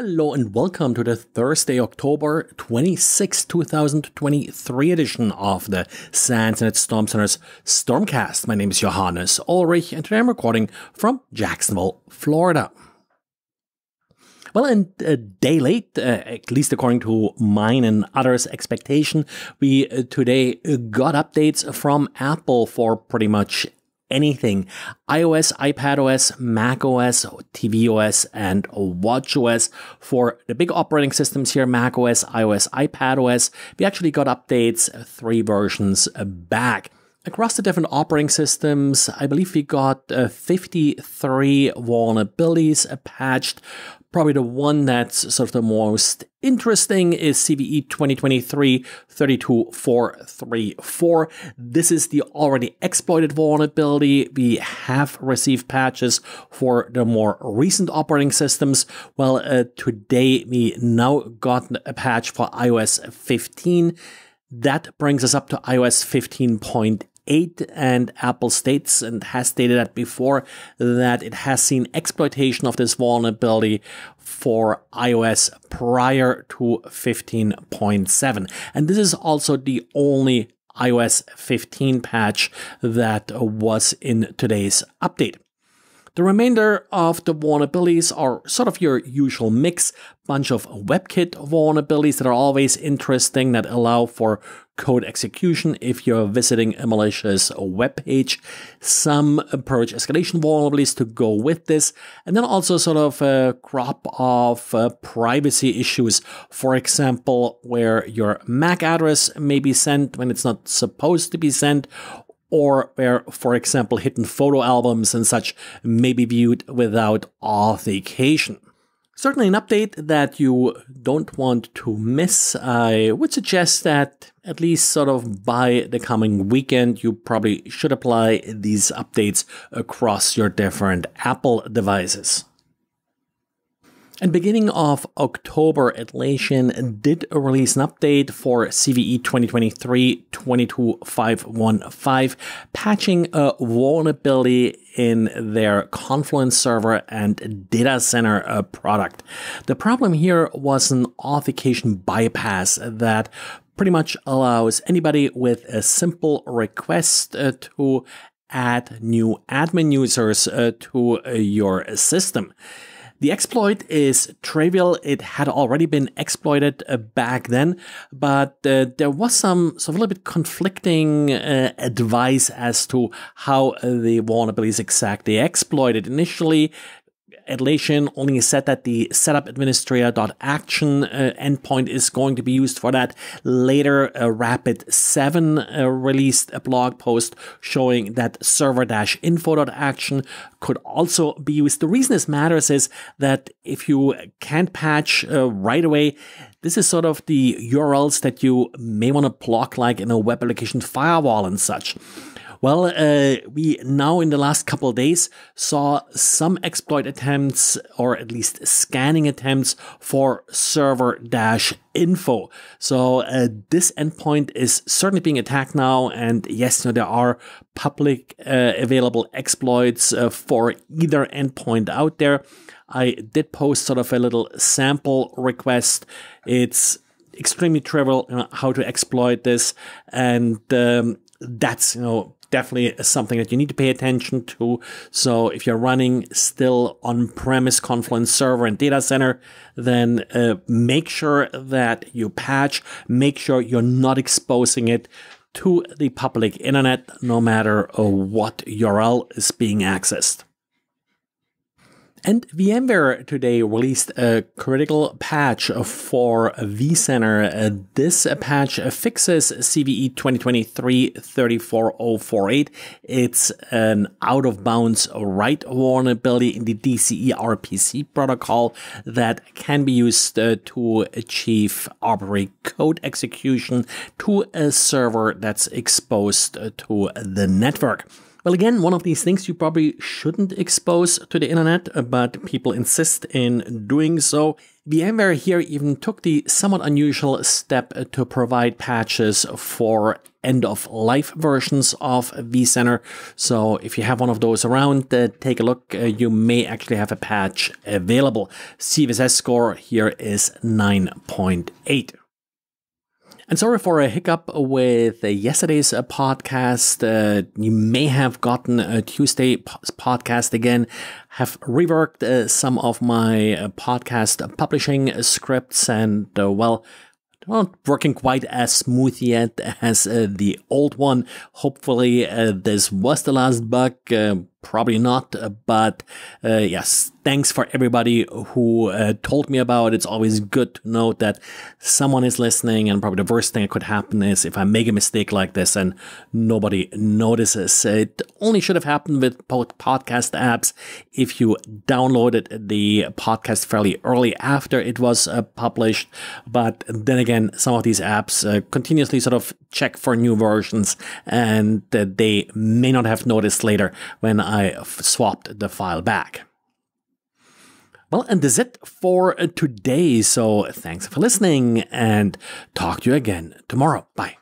Hello and welcome to the Thursday, October 26, 2023 edition of the SANS Internet Storm Center's Stormcast. My name is Johannes Ulrich and today I'm recording from Jacksonville, Florida. Well, and a day late, uh, at least according to mine and others' expectation, we uh, today got updates from Apple for pretty much anything iOS, iPadOS, macOS, tvOS, and watchOS. For the big operating systems here macOS, iOS, iPadOS, we actually got updates uh, three versions uh, back. Across the different operating systems, I believe we got uh, 53 vulnerabilities uh, patched Probably the one that's sort of the most interesting is CVE 2023 32434. This is the already exploited vulnerability. We have received patches for the more recent operating systems. Well, uh, today we now got a patch for iOS 15. That brings us up to iOS 15.8 8 and Apple states and has stated that before that it has seen exploitation of this vulnerability for iOS prior to 15.7. And this is also the only iOS 15 patch that was in today's update. The remainder of the vulnerabilities are sort of your usual mix, bunch of WebKit vulnerabilities that are always interesting that allow for code execution if you're visiting a malicious web page, some purge escalation vulnerabilities to go with this, and then also sort of a crop of uh, privacy issues. For example, where your MAC address may be sent when it's not supposed to be sent, or where, for example, hidden photo albums and such may be viewed without authentication. Certainly an update that you don't want to miss. I would suggest that at least sort of by the coming weekend, you probably should apply these updates across your different Apple devices. And beginning of October, Atlassian did release an update for CVE 2023-22515, patching a vulnerability in their Confluence server and data center uh, product. The problem here was an authentication bypass that pretty much allows anybody with a simple request uh, to add new admin users uh, to uh, your system. The exploit is trivial. It had already been exploited uh, back then, but uh, there was some sort of a little bit conflicting uh, advice as to how the vulnerability is exactly exploited. Initially, Atlassian only said that the setup administrator.action uh, endpoint is going to be used for that. Later, uh, Rapid 7 uh, released a blog post showing that server-info.action could also be used. The reason this matters is that if you can't patch uh, right away, this is sort of the URLs that you may want to block like in a web application firewall and such. Well, uh, we now in the last couple of days saw some exploit attempts, or at least scanning attempts for server dash info. So uh, this endpoint is certainly being attacked now. And yes, you know, there are public uh, available exploits uh, for either endpoint out there. I did post sort of a little sample request. It's extremely trivial you know, how to exploit this. And um, that's, you know, definitely something that you need to pay attention to. So if you're running still on-premise Confluence server and data center, then uh, make sure that you patch, make sure you're not exposing it to the public internet, no matter uh, what URL is being accessed. And VMware today released a critical patch for vCenter. This patch fixes CVE 2023-34048. It's an out-of-bounds write vulnerability in the DCE RPC protocol that can be used uh, to achieve arbitrary code execution to a server that's exposed to the network. Well, again, one of these things you probably shouldn't expose to the internet, but people insist in doing so. VMware here even took the somewhat unusual step to provide patches for end of life versions of vCenter. So if you have one of those around, uh, take a look. Uh, you may actually have a patch available. CVSS score here is 9.8. And sorry for a hiccup with uh, yesterday's uh, podcast. Uh, you may have gotten a Tuesday podcast again. Have reworked uh, some of my uh, podcast publishing scripts and, uh, well, not working quite as smooth yet as the old one. Hopefully, this was the last bug. Probably not, but yes, thanks for everybody who uh, told me about it. It's always good to know that someone is listening, and probably the worst thing that could happen is if I make a mistake like this and nobody notices. It only should have happened with podcast apps if you downloaded the podcast fairly early after it was uh, published. But then again, some of these apps uh, continuously sort of check for new versions, and that they may not have noticed later when I swapped the file back. Well, and that's it for today. So thanks for listening and talk to you again tomorrow. Bye.